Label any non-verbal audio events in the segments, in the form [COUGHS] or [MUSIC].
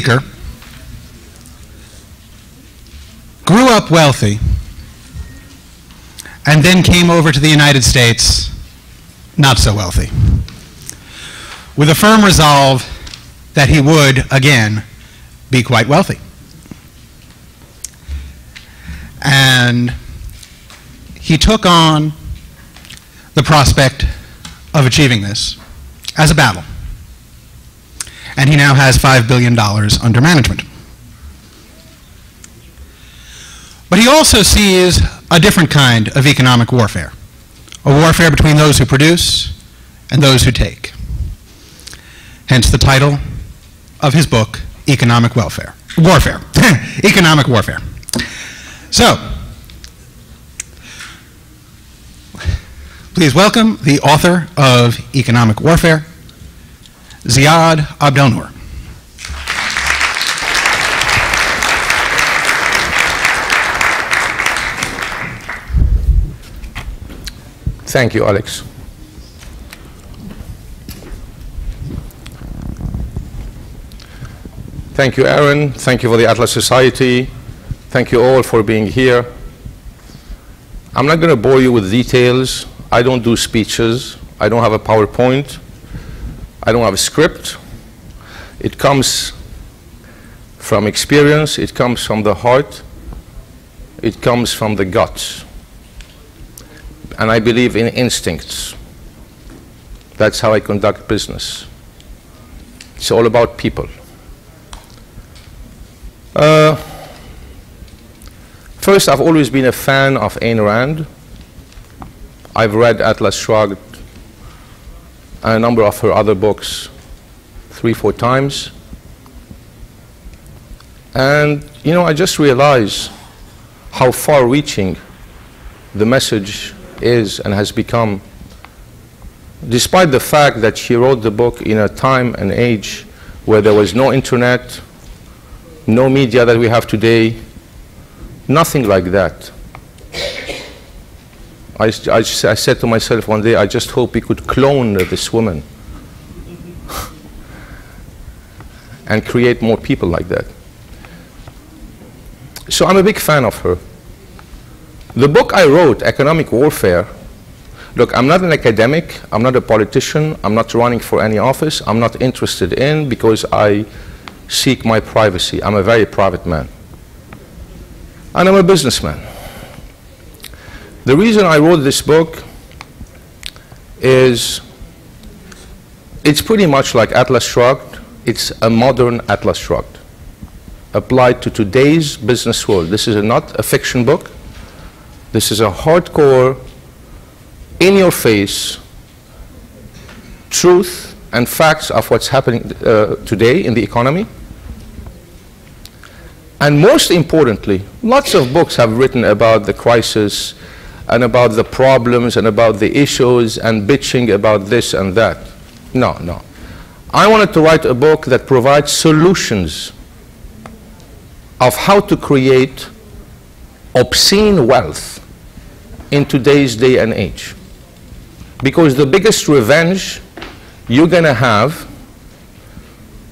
speaker, grew up wealthy, and then came over to the United States not so wealthy, with a firm resolve that he would, again, be quite wealthy. And he took on the prospect of achieving this as a battle. And he now has $5 billion under management. But he also sees a different kind of economic warfare, a warfare between those who produce and those who take. Hence the title of his book, Economic Welfare. Warfare. [LAUGHS] Economic Warfare. So, please welcome the author of Economic Warfare, Ziad Abdelnour. Thank you, Alex. Thank you, Aaron. Thank you for the Atlas Society. Thank you all for being here. I'm not going to bore you with details. I don't do speeches. I don't have a PowerPoint. I don't have a script. It comes from experience. It comes from the heart. It comes from the guts and I believe in instincts. That's how I conduct business. It's all about people. Uh, first, I've always been a fan of Ayn Rand. I've read Atlas Shrugged and a number of her other books three, four times. And, you know, I just realize how far reaching the message is and has become, despite the fact that she wrote the book in a time and age where there was no internet, no media that we have today, nothing like that. I, I, I said to myself one day, I just hope we could clone this woman [LAUGHS] and create more people like that. So I'm a big fan of her. The book I wrote, Economic Warfare, look, I'm not an academic, I'm not a politician, I'm not running for any office, I'm not interested in because I seek my privacy. I'm a very private man. And I'm a businessman. The reason I wrote this book is it's pretty much like Atlas Shrugged. It's a modern Atlas Shrugged applied to today's business world. This is a, not a fiction book. This is a hardcore, in your face, truth and facts of what's happening uh, today in the economy. And most importantly, lots of books have written about the crisis and about the problems and about the issues and bitching about this and that. No, no. I wanted to write a book that provides solutions of how to create obscene wealth in today's day and age. Because the biggest revenge you're going to have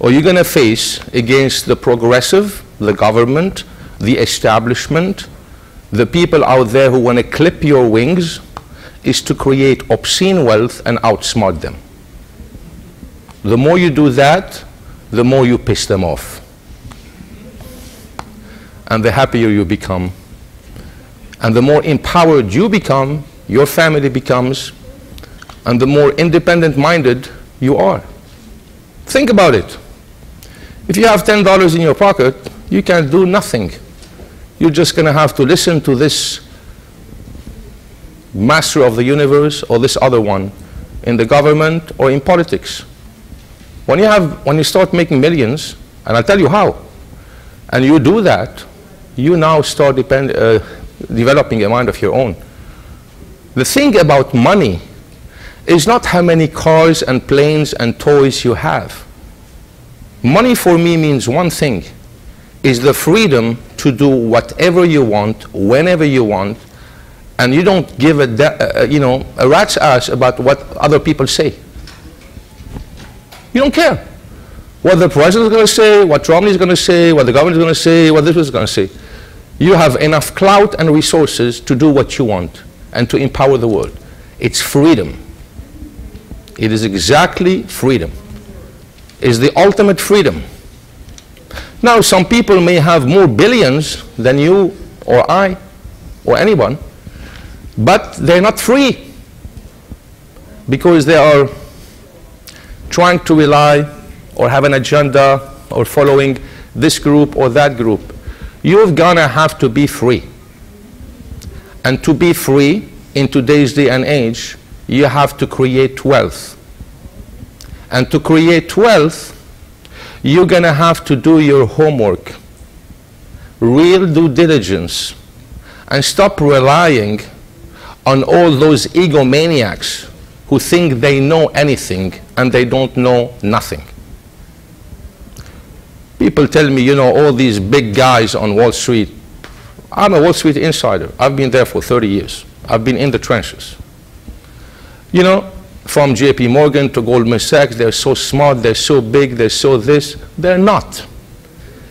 or you're going to face against the progressive, the government, the establishment, the people out there who want to clip your wings is to create obscene wealth and outsmart them. The more you do that, the more you piss them off. And the happier you become and the more empowered you become, your family becomes, and the more independent minded you are. Think about it. If you have $10 in your pocket, you can do nothing. You're just going to have to listen to this master of the universe or this other one in the government or in politics. When you, have, when you start making millions, and I'll tell you how, and you do that, you now start depend, uh, developing a mind of your own. The thing about money is not how many cars and planes and toys you have. Money for me means one thing, is the freedom to do whatever you want, whenever you want, and you don't give a, uh, you know, a rat's ass about what other people say. You don't care. what the president is going to say, what Romney is going to say, what the government is going to say, what this is going to say. You have enough clout and resources to do what you want and to empower the world. It's freedom. It is exactly freedom. It's the ultimate freedom. Now, some people may have more billions than you or I or anyone, but they're not free because they are trying to rely or have an agenda or following this group or that group. You're gonna have to be free. And to be free in today's day and age, you have to create wealth. And to create wealth, you're gonna have to do your homework, real due diligence, and stop relying on all those egomaniacs who think they know anything and they don't know nothing. People tell me, you know, all these big guys on Wall Street. I'm a Wall Street insider. I've been there for 30 years. I've been in the trenches. You know, from JP Morgan to Goldman Sachs, they're so smart, they're so big, they're so this. They're not.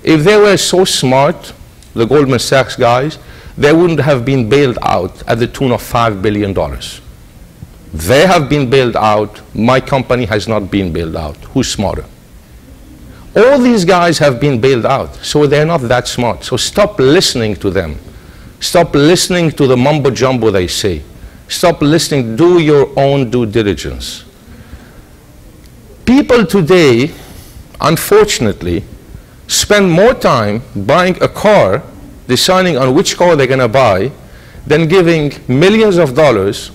If they were so smart, the Goldman Sachs guys, they wouldn't have been bailed out at the tune of $5 billion. They have been bailed out. My company has not been bailed out. Who's smarter? All these guys have been bailed out, so they're not that smart. So stop listening to them. Stop listening to the mumbo jumbo they say. Stop listening. Do your own due diligence. People today, unfortunately, spend more time buying a car, deciding on which car they're going to buy, than giving millions of dollars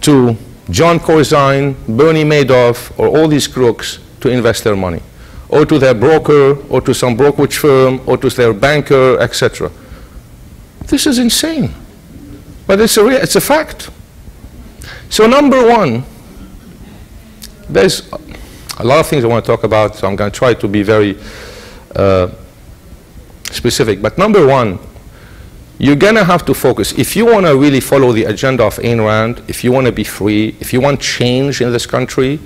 to Jon Corzine, Bernie Madoff, or all these crooks to invest their money or to their broker, or to some brokerage firm, or to their banker, etc. This is insane. But it's a, it's a fact. So number one, there's a lot of things I want to talk about, so I'm going to try to be very uh, specific. But number one, you're going to have to focus. If you want to really follow the agenda of Ayn Rand, if you want to be free, if you want change in this country,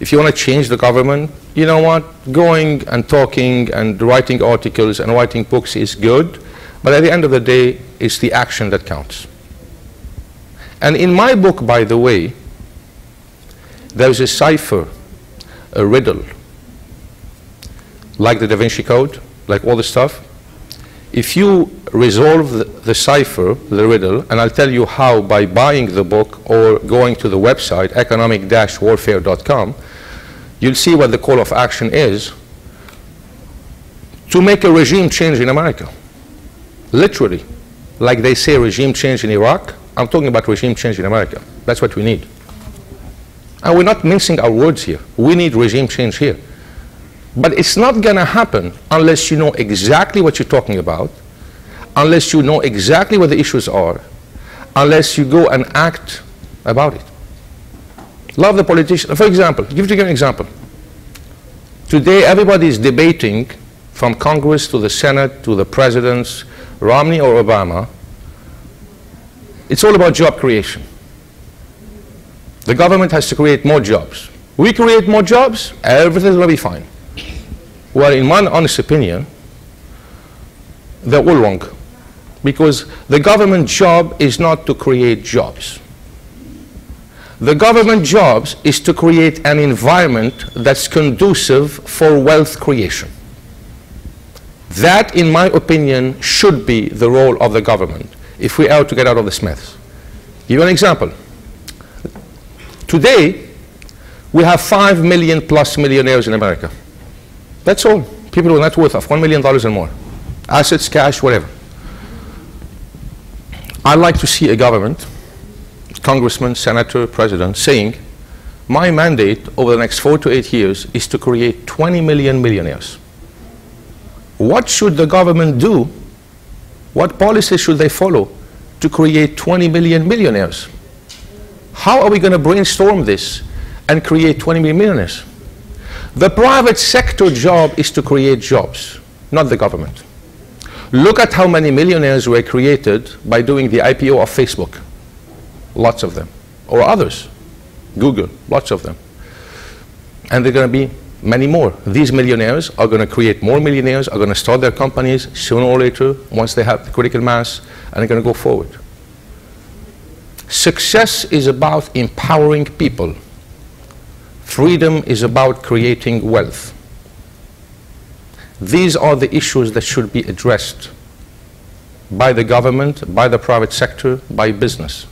if you want to change the government, you know what? Going and talking and writing articles and writing books is good, but at the end of the day, it's the action that counts. And in my book, by the way, there's a cipher, a riddle, like the Da Vinci Code, like all the stuff. If you resolve the, the cipher, the riddle, and I'll tell you how by buying the book or going to the website, economic-warfare.com, you'll see what the call of action is to make a regime change in America. Literally. Like they say regime change in Iraq, I'm talking about regime change in America. That's what we need. And we're not mincing our words here. We need regime change here. But it's not going to happen unless you know exactly what you're talking about, unless you know exactly what the issues are, unless you go and act about it. Love the politician. For example, give you an example. Today, everybody is debating from Congress to the Senate to the presidents, Romney or Obama. It's all about job creation. The government has to create more jobs. We create more jobs, everything's going to be fine. Well, in my honest opinion, they're all wrong. Because the government job is not to create jobs. The government jobs is to create an environment that's conducive for wealth creation. That, in my opinion, should be the role of the government if we are to get out of this mess. Give you an example. Today, we have 5 million plus millionaires in America. That's all. People with net worth of $1 million and more. Assets, cash, whatever. I'd like to see a government congressman, senator, president, saying, my mandate over the next four to eight years is to create 20 million millionaires. What should the government do? What policies should they follow to create 20 million millionaires? How are we going to brainstorm this and create 20 million millionaires? The private sector job is to create jobs, not the government. Look at how many millionaires were created by doing the IPO of Facebook lots of them, or others, Google, lots of them. And they're going to be many more. These millionaires are going to create more millionaires, are going to start their companies sooner or later once they have the critical mass, and they're going to go forward. Success is about empowering people. Freedom is about creating wealth. These are the issues that should be addressed by the government, by the private sector, by business.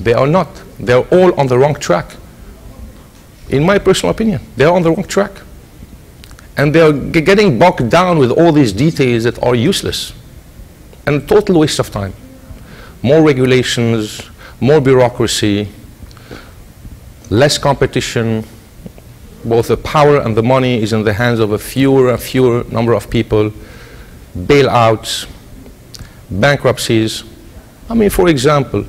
They are not. They're all on the wrong track. In my personal opinion, they're on the wrong track. And they're getting bogged down with all these details that are useless and a total waste of time. More regulations, more bureaucracy, less competition, both the power and the money is in the hands of a fewer and fewer number of people, bailouts, bankruptcies. I mean, for example,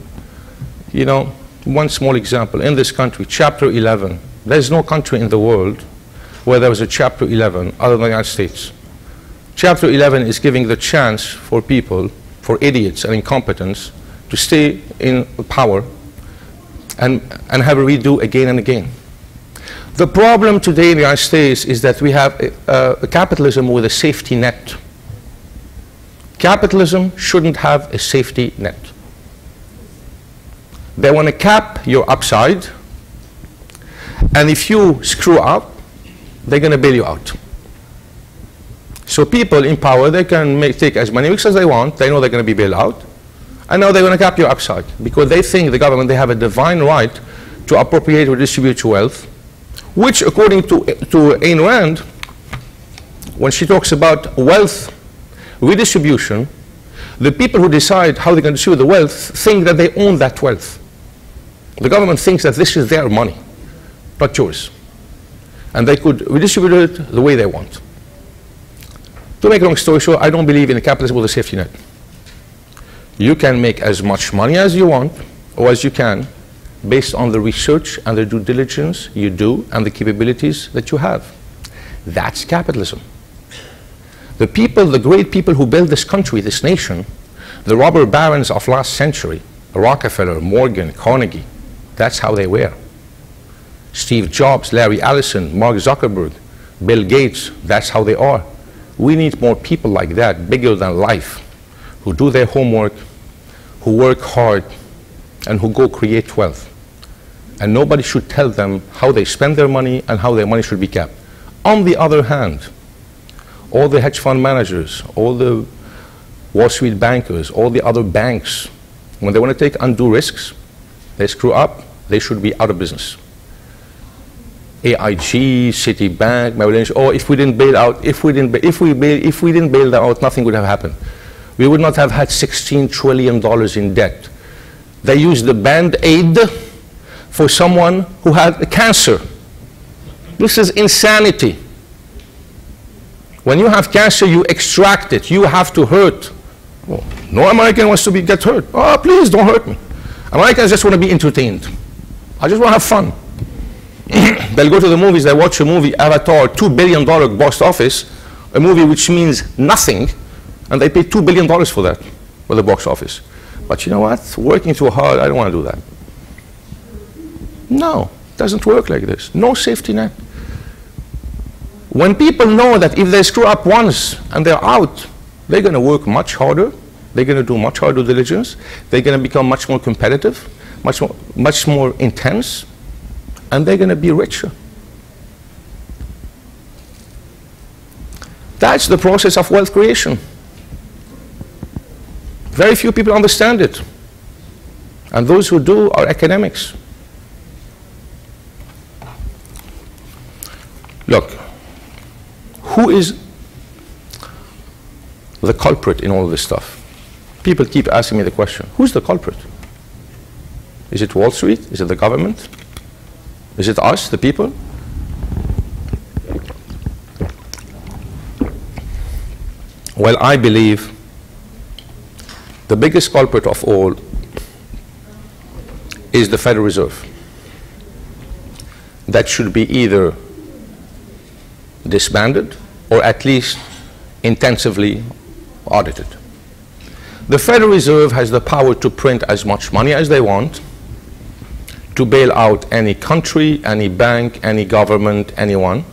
you know, one small example, in this country, Chapter 11, there's no country in the world where there was a Chapter 11 other than the United States. Chapter 11 is giving the chance for people, for idiots and incompetents, to stay in power and, and have a redo again and again. The problem today in the United States is that we have a, a capitalism with a safety net. Capitalism shouldn't have a safety net. They want to cap your upside, and if you screw up, they're going to bail you out. So people in power, they can make, take as many weeks as they want. They know they're going to be bailed out. And now they're going to cap your upside because they think the government, they have a divine right to appropriate or distribute wealth which according to, to Ayn Rand, when she talks about wealth redistribution, the people who decide how they're going to distribute the wealth think that they own that wealth. The government thinks that this is their money, yours. And they could redistribute it the way they want. To make a long story short, I don't believe in a capitalism with a safety net. You can make as much money as you want, or as you can, based on the research and the due diligence you do and the capabilities that you have. That's capitalism. The people, the great people who built this country, this nation, the robber barons of last century, Rockefeller, Morgan, Carnegie, that's how they were. Steve Jobs, Larry Ellison, Mark Zuckerberg, Bill Gates, that's how they are. We need more people like that, bigger than life, who do their homework, who work hard, and who go create wealth and nobody should tell them how they spend their money and how their money should be kept. On the other hand, all the hedge fund managers, all the Wall Street bankers, all the other banks, when they want to take undue risks, they screw up, they should be out of business. AIG, Citibank, Merrill Lynch, or if we didn't bail out, if we didn't, if we bail, if we didn't bail them out, nothing would have happened. We would not have had $16 trillion in debt. They used the band-aid for someone who had a cancer. This is insanity. When you have cancer, you extract it. You have to hurt. Oh, no American wants to be, get hurt. Oh, please don't hurt me. Americans just want to be entertained. I just want to have fun. [COUGHS] They'll go to the movies, they watch a movie, Avatar, $2 billion box office, a movie which means nothing, and they pay $2 billion for that, for the box office. But you know what? Working too hard, I don't want to do that. No, it doesn't work like this. No safety net. When people know that if they screw up once and they're out, they're going to work much harder. They're going to do much harder diligence. They're going to become much more competitive, much more, much more intense, and they're going to be richer. That's the process of wealth creation. Very few people understand it. And those who do are academics. Look, who is the culprit in all this stuff? People keep asking me the question, who's the culprit? Is it Wall Street? Is it the government? Is it us, the people? Well, I believe the biggest culprit of all is the Federal Reserve. That should be either disbanded or at least intensively audited. The Federal Reserve has the power to print as much money as they want, to bail out any country, any bank, any government, anyone.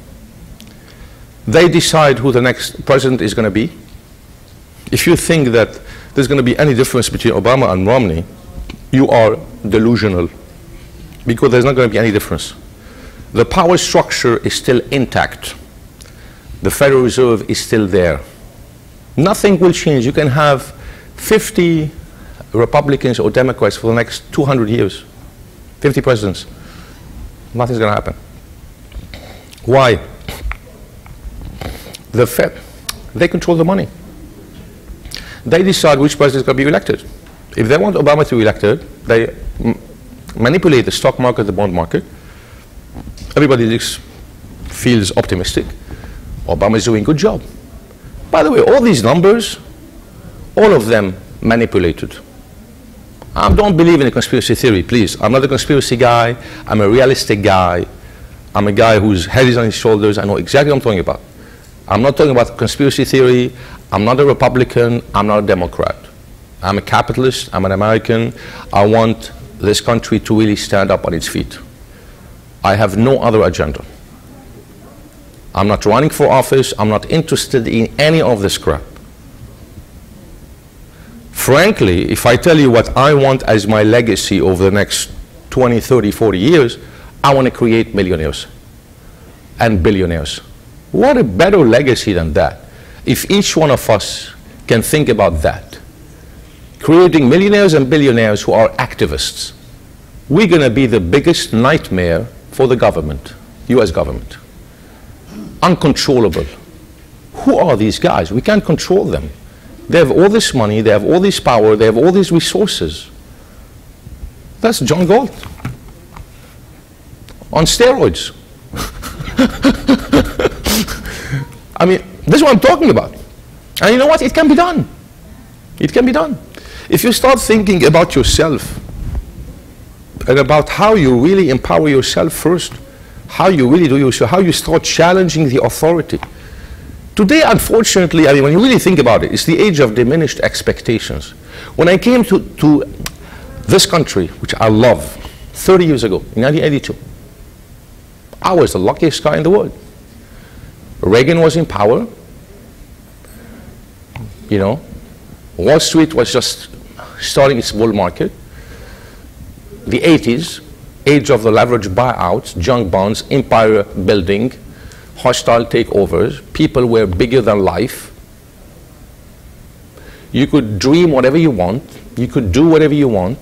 They decide who the next president is going to be. If you think that there's going to be any difference between Obama and Romney, you are delusional because there's not going to be any difference. The power structure is still intact. The Federal Reserve is still there. Nothing will change. You can have 50 Republicans or Democrats for the next 200 years, 50 presidents. Nothing's going to happen. Why? The Fed, they control the money. They decide which president is going to be elected. If they want Obama to be elected, they manipulate the stock market, the bond market. Everybody feels optimistic. Obama is doing a good job. By the way, all these numbers, all of them manipulated. I don't believe in a conspiracy theory, please. I'm not a conspiracy guy. I'm a realistic guy. I'm a guy whose head is on his shoulders. I know exactly what I'm talking about. I'm not talking about conspiracy theory. I'm not a Republican. I'm not a Democrat. I'm a capitalist. I'm an American. I want this country to really stand up on its feet. I have no other agenda. I'm not running for office. I'm not interested in any of this crap. Frankly, if I tell you what I want as my legacy over the next 20, 30, 40 years, I want to create millionaires and billionaires. What a better legacy than that. If each one of us can think about that, creating millionaires and billionaires who are activists, we're going to be the biggest nightmare for the government, US government. Uncontrollable. Who are these guys? We can't control them. They have all this money, they have all this power, they have all these resources. That's John Galt. On steroids. [LAUGHS] I mean, this is what I'm talking about. And you know what? It can be done. It can be done. If you start thinking about yourself and about how you really empower yourself first, how you really do yourself, how you start challenging the authority, Today, unfortunately, I mean, when you really think about it, it's the age of diminished expectations. When I came to, to this country, which I love, 30 years ago, in 1982, I was the luckiest guy in the world. Reagan was in power. You know, Wall Street was just starting its bull market. The 80s, age of the leverage buyouts, junk bonds, empire building, hostile takeovers. People were bigger than life. You could dream whatever you want. You could do whatever you want.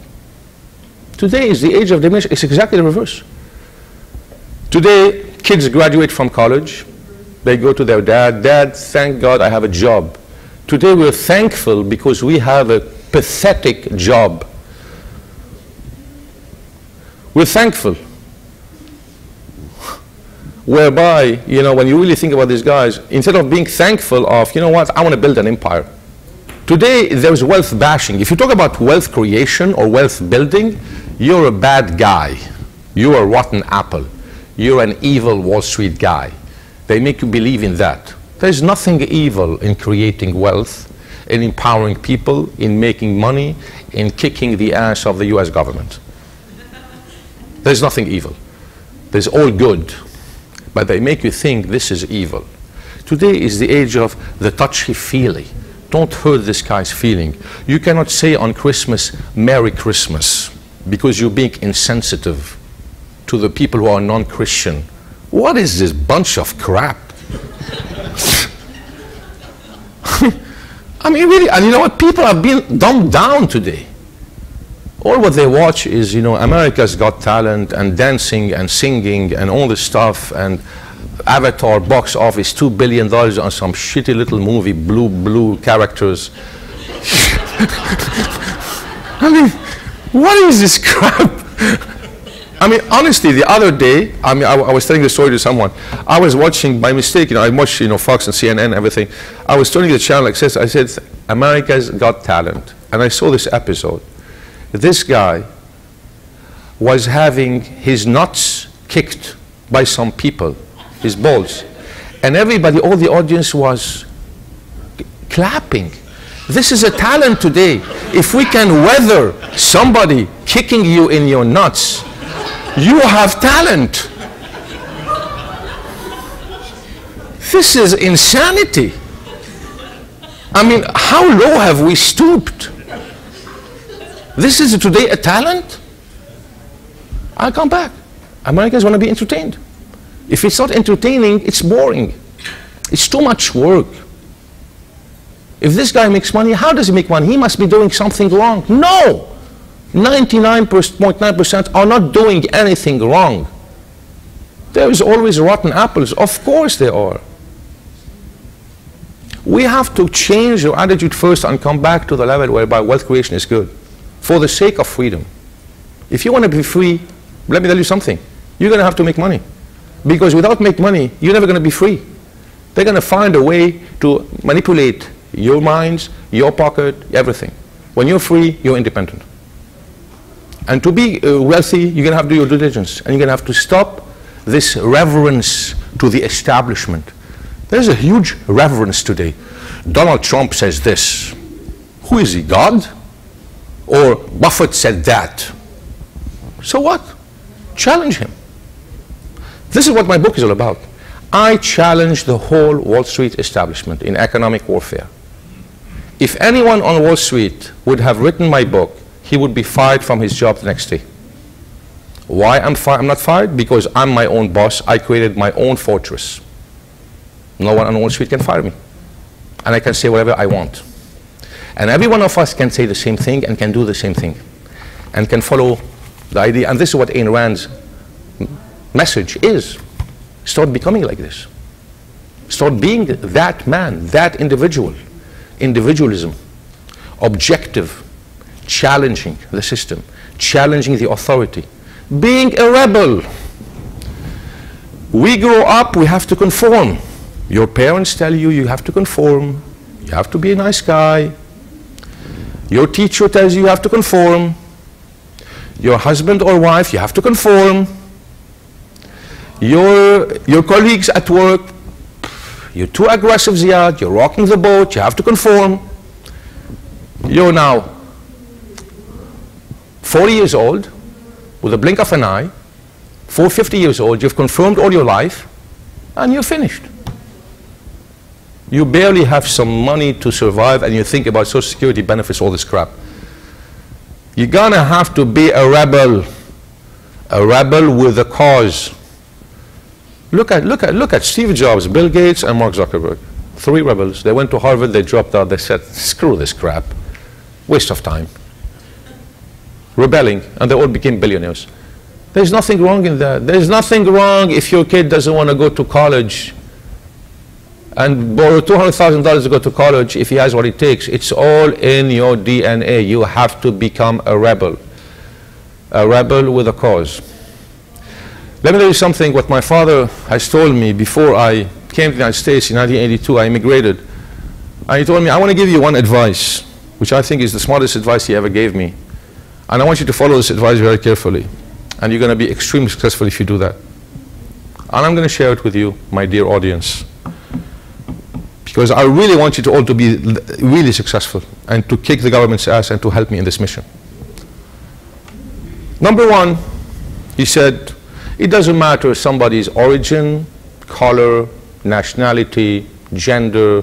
Today is the age of diminishment. It's exactly the reverse. Today, kids graduate from college. They go to their dad. Dad, thank God I have a job. Today we're thankful because we have a pathetic job. We're thankful whereby, you know, when you really think about these guys, instead of being thankful of, you know what, I want to build an empire. Today, there's wealth bashing. If you talk about wealth creation or wealth building, you're a bad guy. You're a rotten apple. You're an evil Wall Street guy. They make you believe in that. There's nothing evil in creating wealth, in empowering people, in making money, in kicking the ass of the US government. There's nothing evil. There's all good but they make you think this is evil. Today is the age of the touchy-feely. Don't hurt this guy's feeling. You cannot say on Christmas, Merry Christmas, because you're being insensitive to the people who are non-Christian. What is this bunch of crap? [LAUGHS] I mean, really, and you know what? People have been dumbed down today. All what they watch is, you know, America's Got Talent and dancing and singing and all this stuff and Avatar box office, $2 billion on some shitty little movie, blue, blue characters. [LAUGHS] I mean, what is this crap? [LAUGHS] I mean, honestly, the other day, I mean, I, I, was telling the story to someone. I was watching by mistake, you know, I watched, you know, Fox and CNN and everything. I was turning the channel, like says, I said, America's Got Talent. And I saw this episode this guy was having his nuts kicked by some people, his balls. And everybody, all the audience was clapping. This is a talent today. If we can weather somebody kicking you in your nuts, you have talent. This is insanity. I mean, how low have we stooped? This is today a talent? I'll come back. Americans want to be entertained. If it's not entertaining, it's boring. It's too much work. If this guy makes money, how does he make money? He must be doing something wrong. No! 99.9% are not doing anything wrong. There is always rotten apples. Of course there are. We have to change our attitude first and come back to the level whereby wealth creation is good for the sake of freedom. If you want to be free, let me tell you something. You're going to have to make money. Because without make money, you're never going to be free. They're going to find a way to manipulate your minds, your pocket, everything. When you're free, you're independent. And to be uh, wealthy, you're going to have to do your diligence. And you're going to have to stop this reverence to the establishment. There's a huge reverence today. Donald Trump says this. Who is he, God? Or Buffett said that. So what? Challenge him. This is what my book is all about. I challenge the whole Wall Street establishment in economic warfare. If anyone on Wall Street would have written my book, he would be fired from his job the next day. Why I'm, I'm not fired? Because I'm my own boss. I created my own fortress. No one on Wall Street can fire me. And I can say whatever I want. And every one of us can say the same thing and can do the same thing. And can follow the idea. And this is what Ayn Rand's message is. Start becoming like this. Start being that man, that individual. Individualism. Objective. Challenging the system. Challenging the authority. Being a rebel. We grow up, we have to conform. Your parents tell you you have to conform, you have to be a nice guy. Your teacher tells you you have to conform. Your husband or wife, you have to conform. Your, your colleagues at work, you're too aggressive, Ziad, you're rocking the boat, you have to conform. You're now 40 years old, with a blink of an eye, 450 years old, you've confirmed all your life, and you're finished you barely have some money to survive and you think about social security benefits, all this crap. You're gonna have to be a rebel, a rebel with a cause. Look at, look at, look at Steve Jobs, Bill Gates, and Mark Zuckerberg. Three rebels. They went to Harvard, they dropped out, they said, screw this crap. Waste of time. Rebelling, and they all became billionaires. There's nothing wrong in that. There's nothing wrong if your kid doesn't want to go to college and borrow $200,000 to go to college if he has what it takes. It's all in your DNA. You have to become a rebel. A rebel with a cause. Let me tell you something, what my father has told me before I came to the United States in 1982, I immigrated. And he told me, I want to give you one advice, which I think is the smartest advice he ever gave me. And I want you to follow this advice very carefully. And you're going to be extremely successful if you do that. And I'm going to share it with you, my dear audience because I really want you to all to be really successful and to kick the government's ass and to help me in this mission. Number one, he said, it doesn't matter somebody's origin, color, nationality, gender,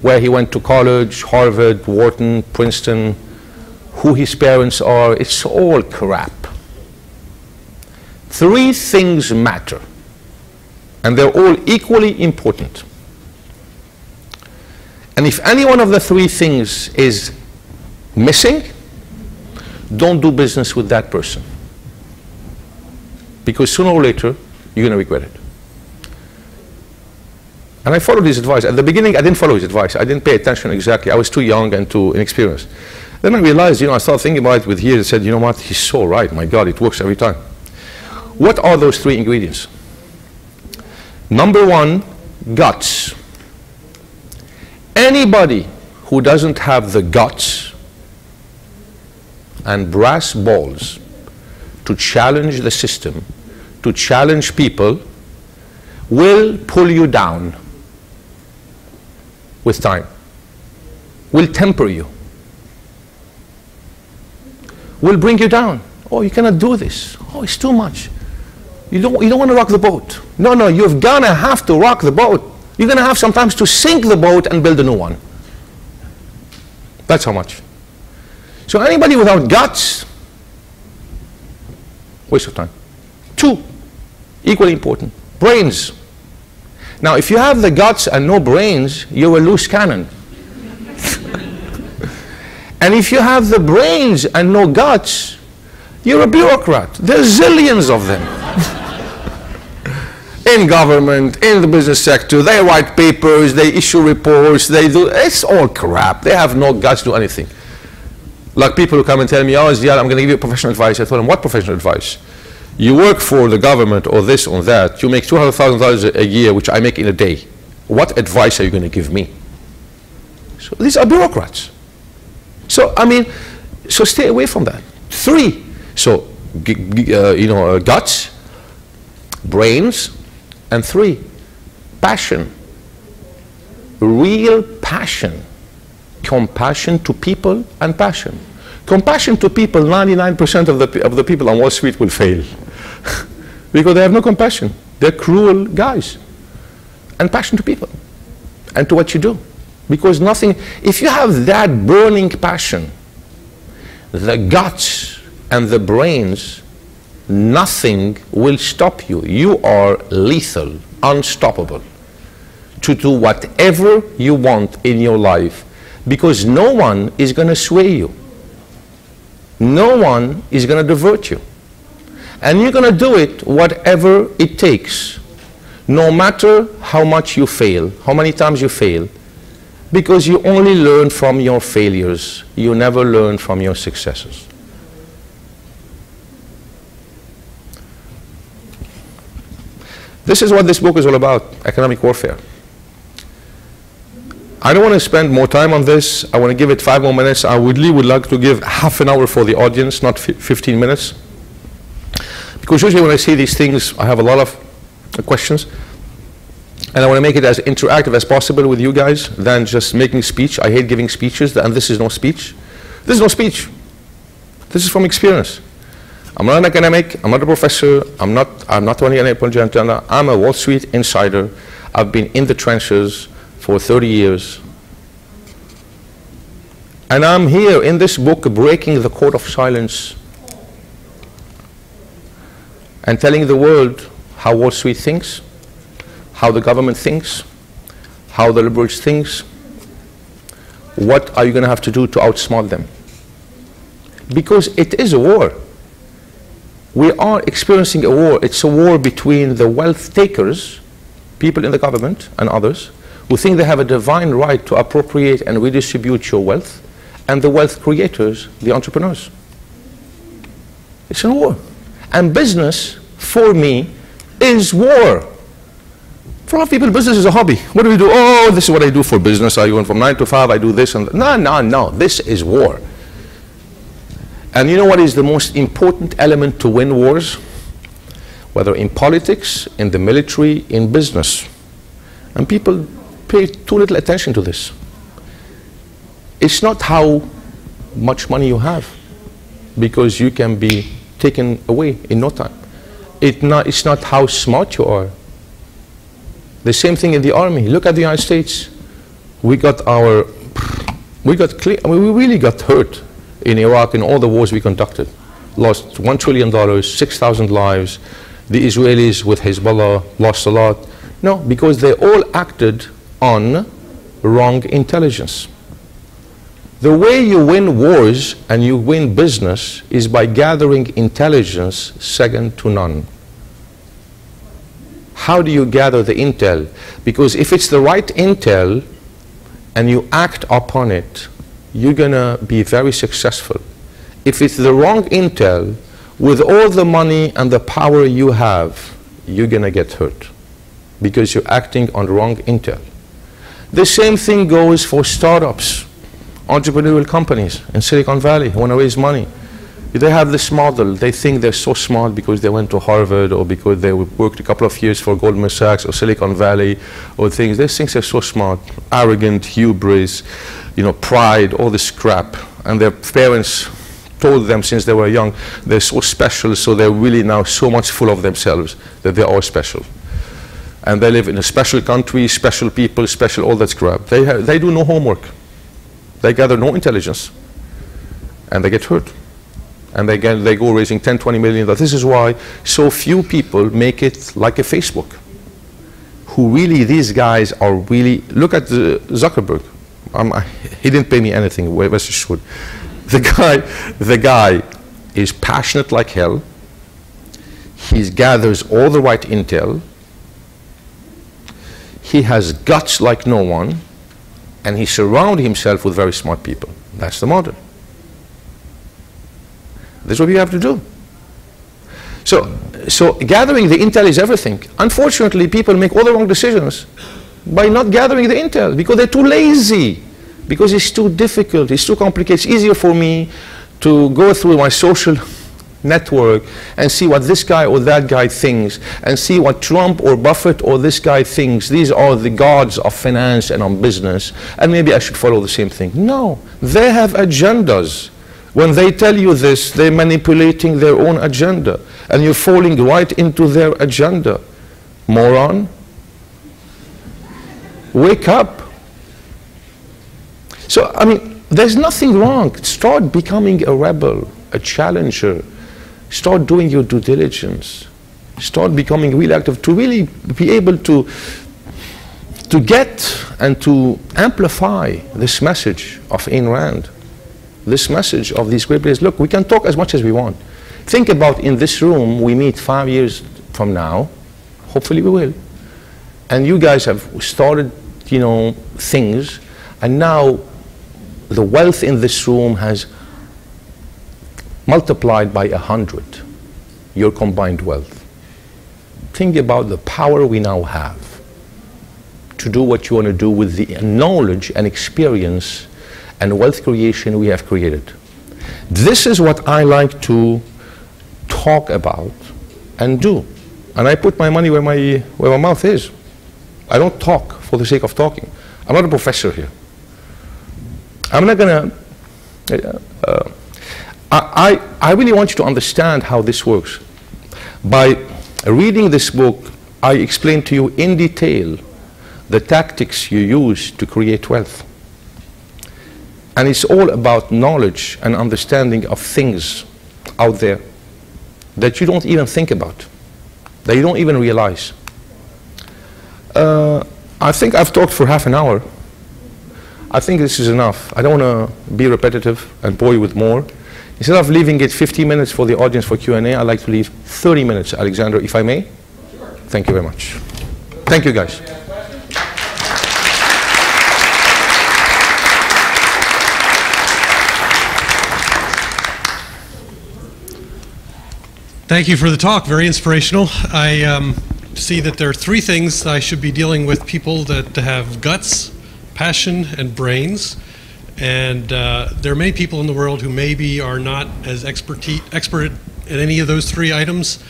where he went to college, Harvard, Wharton, Princeton, who his parents are, it's all crap. Three things matter, and they're all equally important. And if any one of the three things is missing, don't do business with that person. Because sooner or later, you're going to regret it. And I followed his advice. At the beginning, I didn't follow his advice. I didn't pay attention exactly. I was too young and too inexperienced. Then I realized, you know, I started thinking about it with years and said, you know what, he's so right. My God, it works every time. What are those three ingredients? Number one, guts. Anybody who doesn't have the guts and brass balls to challenge the system, to challenge people, will pull you down with time, will temper you, will bring you down. Oh, you cannot do this. Oh, it's too much. You don't, you don't want to rock the boat. No, no, you're gonna have to rock the boat. You're gonna have sometimes to sink the boat and build a new one. That's how much. So anybody without guts, waste of time. Two, equally important, brains. Now, if you have the guts and no brains, you're a loose cannon. [LAUGHS] and if you have the brains and no guts, you're a bureaucrat. There's zillions of them. In government, in the business sector, they write papers, they issue reports, they do, it's all crap. They have no guts to do anything. Like people who come and tell me, oh, Ziad, I'm going to give you professional advice. I told them, what professional advice? You work for the government or this or that, you make $200,000 a year, which I make in a day. What advice are you going to give me? So these are bureaucrats. So, I mean, so stay away from that. Three, so, uh, you know, uh, guts, brains, and three, passion. Real passion. Compassion to people and passion. Compassion to people, 99% of the, of the people on Wall Street will fail. [LAUGHS] because they have no compassion. They're cruel guys. And passion to people and to what you do. Because nothing, if you have that burning passion, the guts and the brains nothing will stop you. You are lethal, unstoppable to do whatever you want in your life because no one is going to sway you. No one is going to divert you. And you're going to do it whatever it takes, no matter how much you fail, how many times you fail, because you only learn from your failures. You never learn from your successes. This is what this book is all about, economic warfare. I don't want to spend more time on this. I want to give it five more minutes. I really would like to give half an hour for the audience, not 15 minutes. Because usually when I see these things, I have a lot of questions. And I want to make it as interactive as possible with you guys than just making speech. I hate giving speeches, and this is no speech. This is no speech. This is from experience. I'm not an academic. I'm not a professor. I'm not, I'm not running an agenda. I'm a Wall Street insider. I've been in the trenches for 30 years. And I'm here in this book breaking the code of silence and telling the world how Wall Street thinks, how the government thinks, how the liberals thinks, what are you going to have to do to outsmart them? Because it is a war we are experiencing a war. It's a war between the wealth takers, people in the government and others, who think they have a divine right to appropriate and redistribute your wealth, and the wealth creators, the entrepreneurs. It's a war. And business, for me, is war. For a lot of people, business is a hobby. What do we do? Oh, this is what I do for business. I went from 9 to 5, I do this and that. No, no, no. This is war. And you know what is the most important element to win wars? Whether in politics, in the military, in business. And people pay too little attention to this. It's not how much money you have, because you can be taken away in no time. It not, it's not how smart you are. The same thing in the army. Look at the United States. We got our, we got clear, I mean, we really got hurt in Iraq in all the wars we conducted. Lost $1 trillion, 6,000 lives. The Israelis with Hezbollah lost a lot. No, because they all acted on wrong intelligence. The way you win wars and you win business is by gathering intelligence second to none. How do you gather the intel? Because if it's the right intel and you act upon it, you're going to be very successful. If it's the wrong intel, with all the money and the power you have, you're going to get hurt because you're acting on wrong intel. The same thing goes for startups, entrepreneurial companies in Silicon Valley who want to raise money. They have this model. They think they're so smart because they went to Harvard or because they worked a couple of years for Goldman Sachs or Silicon Valley or things. They think they're so smart, arrogant, hubris, you know, pride, all this crap. And their parents told them since they were young they're so special, so they're really now so much full of themselves that they are special. And they live in a special country, special people, special all that crap. They, they do no homework. They gather no intelligence. And they get hurt. And they, get, they go raising 10, 20 million. This is why so few people make it like a Facebook. Who really, these guys are really, look at Zuckerberg. Um, he didn't pay me anything, rest assured. The guy, the guy is passionate like hell. He gathers all the right intel. He has guts like no one. And he surrounds himself with very smart people. That's the model. That's what we have to do. So, so gathering the intel is everything. Unfortunately, people make all the wrong decisions by not gathering the intel because they're too lazy, because it's too difficult, it's too complicated. It's easier for me to go through my social [LAUGHS] network and see what this guy or that guy thinks and see what Trump or Buffett or this guy thinks. These are the gods of finance and on business and maybe I should follow the same thing. No, they have agendas. When they tell you this, they're manipulating their own agenda and you're falling right into their agenda. Moron, wake up. So, I mean, there's nothing wrong. Start becoming a rebel, a challenger. Start doing your due diligence. Start becoming really active to really be able to, to get and to amplify this message of Ayn Rand, this message of these great players. Look, we can talk as much as we want. Think about in this room, we meet five years from now. Hopefully we will. And you guys have started you know, things. And now the wealth in this room has multiplied by a hundred your combined wealth. Think about the power we now have to do what you want to do with the knowledge and experience and wealth creation we have created. This is what I like to talk about and do. And I put my money where my, where my mouth is. I don't talk for the sake of talking. I'm not a professor here. I'm not going to. Uh, uh, I, I really want you to understand how this works. By reading this book, I explain to you in detail the tactics you use to create wealth. And it's all about knowledge and understanding of things out there that you don't even think about, that you don't even realize. Uh, I think I've talked for half an hour. I think this is enough. I don't want to be repetitive and bore you with more. Instead of leaving it 15 minutes for the audience for Q&A, I'd like to leave 30 minutes, Alexander, if I may. Sure. Thank you very much. Thank you, guys. Thank you for the talk. Very inspirational. I um, see that there are three things I should be dealing with people that have guts, passion, and brains. And uh, there are many people in the world who maybe are not as expert in any of those three items.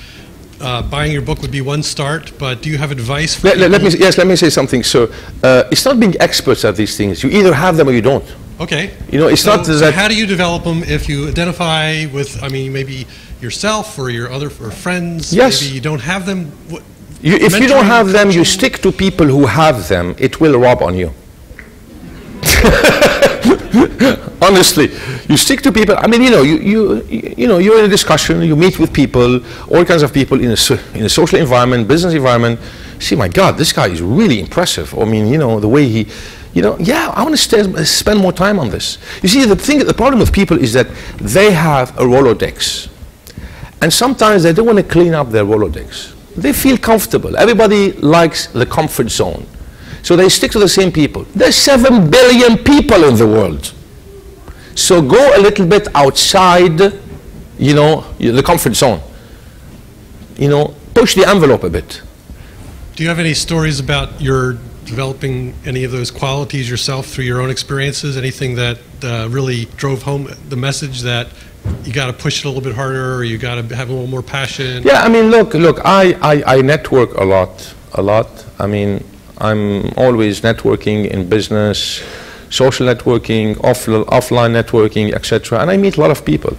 Uh, buying your book would be one start, but do you have advice for let, let me, Yes, let me say something. So uh, it's not being experts at these things. You either have them or you don't. Okay. You know, it's so, not so that. how do you develop them if you identify with, I mean, maybe yourself or your other or friends? Yes. Maybe you don't have them. What, you, if you don't have them, you stick to people who have them. It will rub on you. [LAUGHS] Honestly, you stick to people. I mean, you know, you, you, you know, you're in a discussion. You meet with people, all kinds of people in a, in a social environment, business environment. See, my God, this guy is really impressive. I mean, you know, the way he, you know, yeah, I want to spend more time on this. You see, the thing, the problem with people is that they have a Rolodex, and sometimes they don't want to clean up their Rolodex. They feel comfortable. Everybody likes the comfort zone. So they stick to the same people. There's 7 billion people in the world. So go a little bit outside, you know, the comfort zone. You know, push the envelope a bit. Do you have any stories about your developing any of those qualities yourself through your own experiences? Anything that uh, really drove home the message that you got to push it a little bit harder, or you got to have a little more passion? Yeah, I mean, look, look, I, I, I network a lot, a lot. I mean, I'm always networking in business, social networking, off, offline networking, etc. And I meet a lot of people.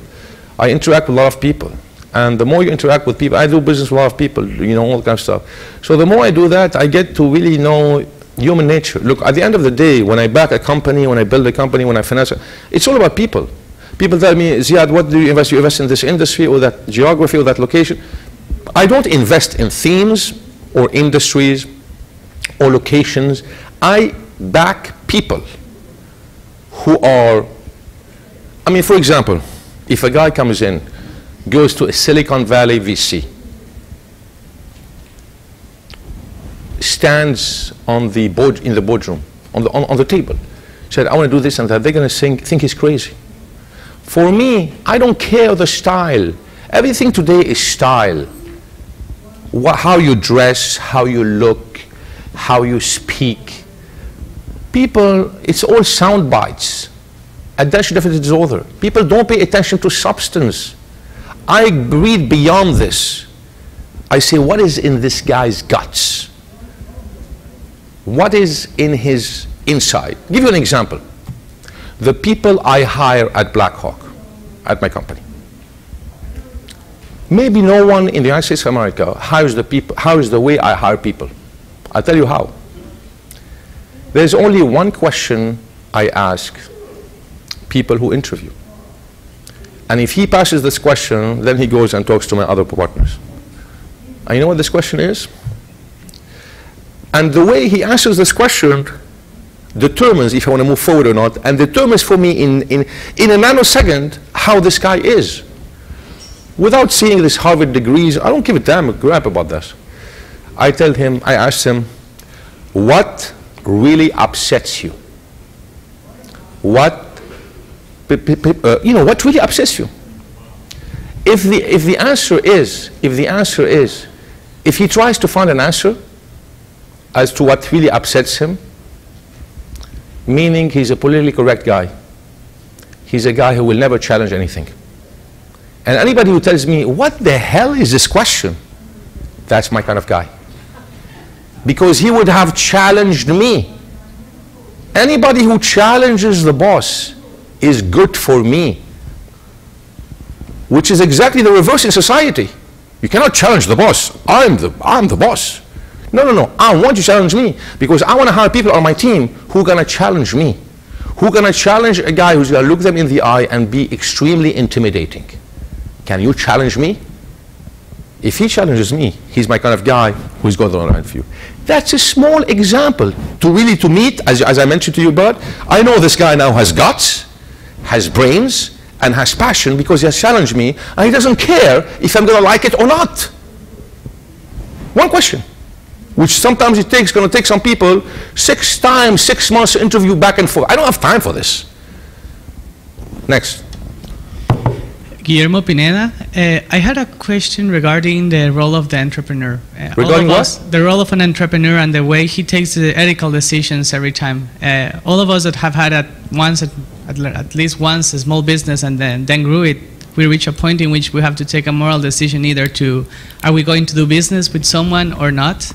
I interact with a lot of people. And the more you interact with people, I do business with a lot of people, you know, all kind of stuff. So the more I do that, I get to really know human nature. Look, at the end of the day, when I back a company, when I build a company, when I finance it, it's all about people. People tell me, Ziad, what do you invest? You invest in this industry or that geography or that location. I don't invest in themes or industries or locations. I back people who are, I mean, for example, if a guy comes in goes to a Silicon Valley VC, stands on the board, in the boardroom, on the, on, on the table, said, I want to do this and that, they're going to think, think he's crazy. For me, I don't care the style. Everything today is style. What, how you dress, how you look, how you speak. People, it's all sound bites. Attention deficit disorder. People don't pay attention to substance. I read beyond this. I say, what is in this guy's guts? What is in his inside? I'll give you an example. The people I hire at Blackhawk, at my company. Maybe no one in the United States of America hires the people, hires the way I hire people. I'll tell you how. There's only one question I ask people who interview. And if he passes this question, then he goes and talks to my other partners. And you know what this question is? And the way he answers this question determines if I want to move forward or not, and determines for me in, in, in a nanosecond how this guy is. Without seeing this Harvard degrees, I don't give a damn a crap about this. I tell him, I ask him, what really upsets you? What uh, you know, what really upsets you? If the, if the answer is, if the answer is, if he tries to find an answer as to what really upsets him, meaning he's a politically correct guy, he's a guy who will never challenge anything. And anybody who tells me, what the hell is this question? That's my kind of guy. Because he would have challenged me. Anybody who challenges the boss is good for me. Which is exactly the reverse in society. You cannot challenge the boss. I'm the, I'm the boss. No, no, no. I want you to challenge me because I want to hire people on my team who are going to challenge me. Who are going to challenge a guy who's going to look them in the eye and be extremely intimidating. Can you challenge me? If he challenges me, he's my kind of guy who's got the right view. That's a small example to really to meet, as, as I mentioned to you, Bud. I know this guy now has guts has brains and has passion because he has challenged me and he doesn't care if I'm going to like it or not. One question, which sometimes it takes, going to take some people six times, six months to interview back and forth. I don't have time for this. Next. Guillermo Pineda, uh, I had a question regarding the role of the entrepreneur. Uh, regarding what? Us, the role of an entrepreneur and the way he takes the ethical decisions every time. Uh, all of us that have had at once, at, at, least once, a small business and then, then grew it, we reach a point in which we have to take a moral decision either to, are we going to do business with someone or not?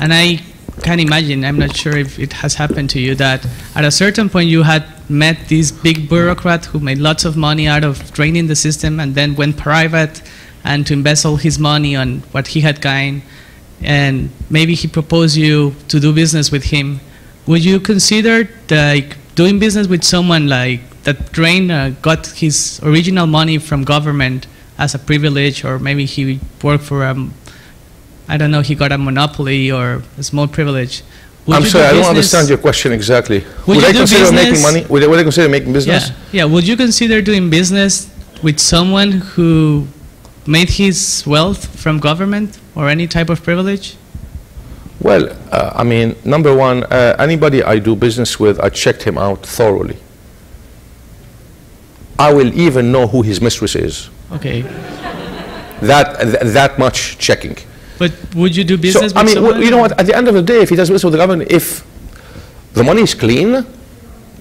And I can imagine, I'm not sure if it has happened to you, that at a certain point you had met this big bureaucrat who made lots of money out of draining the system and then went private and to invest all his money on what he had gained. And maybe he proposed you to do business with him. Would you consider like doing business with someone like that drained, uh, got his original money from government as a privilege, or maybe he worked for a um, I don't know, he got a monopoly or a small privilege. Would I'm sorry, do I don't understand your question exactly. Would, would I consider business? making money? Would would I consider making business? Yeah. yeah, would you consider doing business with someone who made his wealth from government or any type of privilege? Well, uh, I mean, number one, uh, anybody I do business with, I checked him out thoroughly. I will even know who his mistress is. Okay. That, th that much checking. But would you do business so, I mean, you know what, at the end of the day, if he does business with the government, if the money is clean,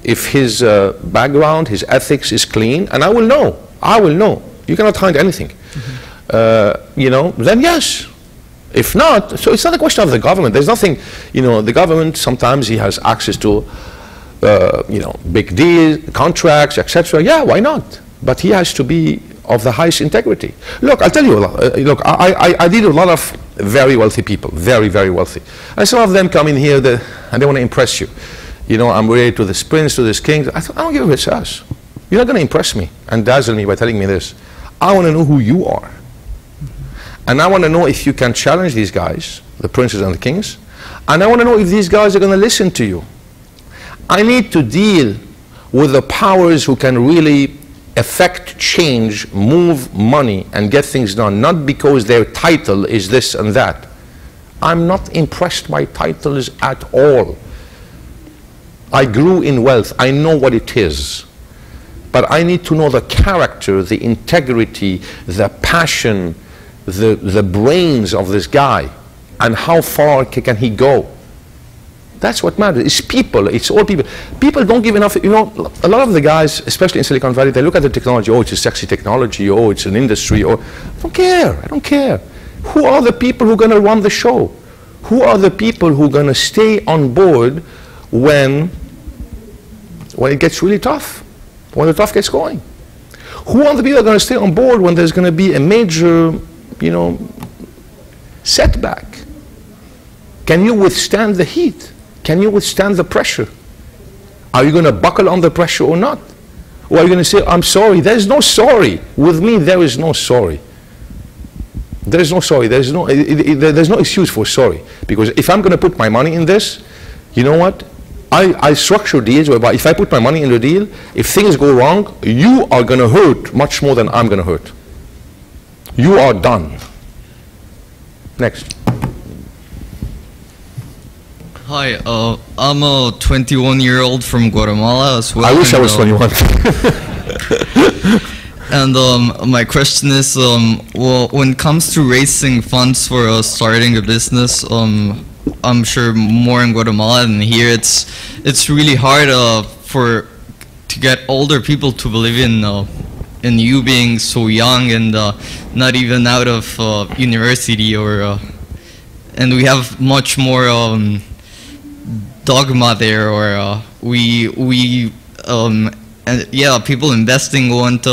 if his uh, background, his ethics is clean, and I will know, I will know. You cannot hide anything. Mm -hmm. uh, you know, then yes. If not, so it's not a question of the government. There's nothing, you know, the government, sometimes he has access to, uh, you know, big deals, contracts, etc. Yeah, why not? But he has to be of the highest integrity. Look, I'll tell you, uh, look, I, I, I deal with a lot of very wealthy people, very, very wealthy. And some of them come in here the, and they want to impress you. You know, I'm related to this prince, to this king. I, thought, I don't give a ass. You're not going to impress me and dazzle me by telling me this. I want to know who you are. And I want to know if you can challenge these guys, the princes and the kings. And I want to know if these guys are going to listen to you. I need to deal with the powers who can really affect change, move money, and get things done, not because their title is this and that. I'm not impressed by titles at all. I grew in wealth. I know what it is. But I need to know the character, the integrity, the passion, the, the brains of this guy, and how far can he go. That's what matters. It's people. It's all people. People don't give enough. You know, a lot of the guys, especially in Silicon Valley, they look at the technology. Oh, it's a sexy technology. Oh, it's an industry. Or I don't care. I don't care. Who are the people who are going to run the show? Who are the people who are going to stay on board when when it gets really tough? When the tough gets going? Who are the people who are going to stay on board when there's going to be a major, you know, setback? Can you withstand the heat? Can you withstand the pressure? Are you going to buckle under pressure or not? Or are you going to say, I'm sorry? There is no sorry. With me, there is no sorry. There is no sorry. There is no, it, it, there's no excuse for sorry. Because if I'm going to put my money in this, you know what? I, I structure deals whereby if I put my money in the deal, if things go wrong, you are going to hurt much more than I'm going to hurt. You are done. Next. Hi, uh, I'm a 21 year old from Guatemala as well. I wish I was and, 21. uh, [LAUGHS] And um, my question is, um, well, when it comes to raising funds for uh, starting a business, um, I'm sure more in Guatemala than here, it's it's really hard uh, for to get older people to believe in uh, in you being so young and uh, not even out of uh, university or. Uh, and we have much more um, dogma there, or we we um, and yeah, people investing want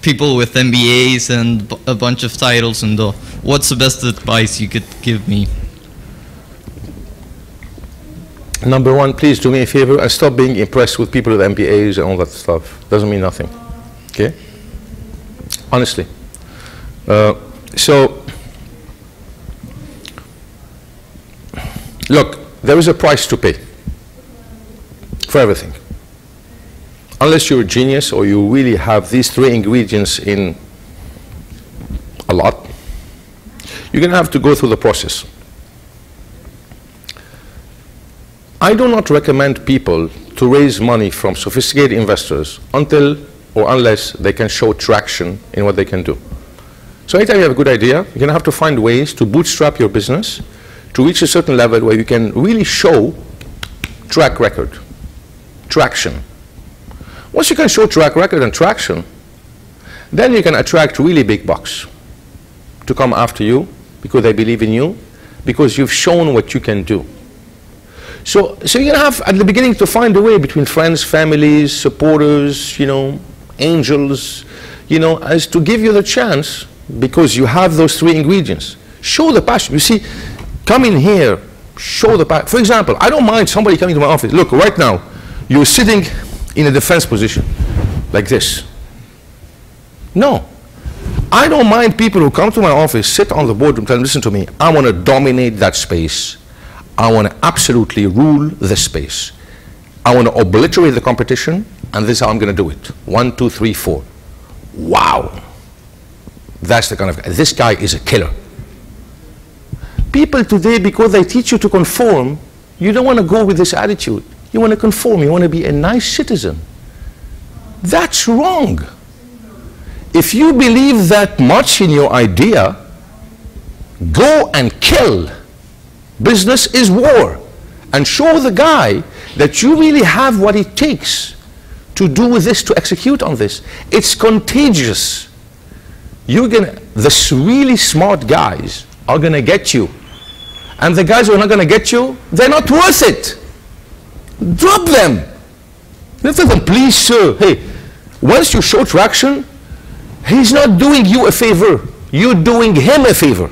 people with MBAs and a bunch of titles. And uh, what's the best advice you could give me? Number one, please do me a favor and stop being impressed with people with MBAs and all that stuff. Doesn't mean nothing. Okay? Honestly. Uh, so, look, there is a price to pay for everything. Unless you're a genius or you really have these three ingredients in a lot, you're going to have to go through the process. I do not recommend people to raise money from sophisticated investors until or unless they can show traction in what they can do. So anytime you have a good idea, you're going to have to find ways to bootstrap your business to reach a certain level where you can really show track record, traction. Once you can show track record and traction, then you can attract really big bucks to come after you because they believe in you, because you've shown what you can do. So, so you're gonna have at the beginning to find a way between friends, families, supporters, you know, angels, you know, as to give you the chance because you have those three ingredients. Show the passion. You see, come in here, show the passion. For example, I don't mind somebody coming to my office. Look, right now, you're sitting in a defense position, like this. No. I don't mind people who come to my office, sit on the boardroom, tell them, listen to me, I want to dominate that space. I want to absolutely rule the space. I want to obliterate the competition, and this is how I'm going to do it. One, two, three, four. Wow. That's the kind of guy. This guy is a killer. People today, because they teach you to conform, you don't want to go with this attitude. You want to conform. You want to be a nice citizen. That's wrong. If you believe that much in your idea, go and kill. Business is war. And show the guy that you really have what it takes to do with this, to execute on this. It's contagious. You're gonna, the really smart guys are to get you. And the guys who are not to get you, they're not worth it. Drop them. Let them, please, sir. Hey, once you show traction, He's not doing you a favor. You're doing him a favor.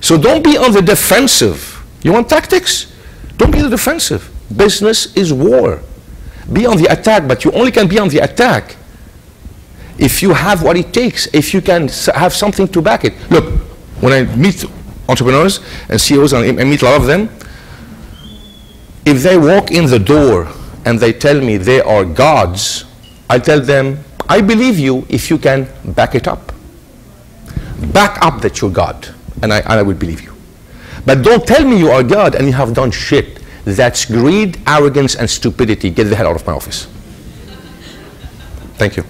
So don't be on the defensive. You want tactics? Don't be the defensive. Business is war. Be on the attack, but you only can be on the attack if you have what it takes, if you can have something to back it. Look, when I meet entrepreneurs and CEOs, and I meet a lot of them, if they walk in the door and they tell me they are gods, I tell them, I believe you if you can back it up. Back up that you're God, and I, and I will believe you. But don't tell me you are God and you have done shit. That's greed, arrogance, and stupidity. Get the hell out of my office. Thank you.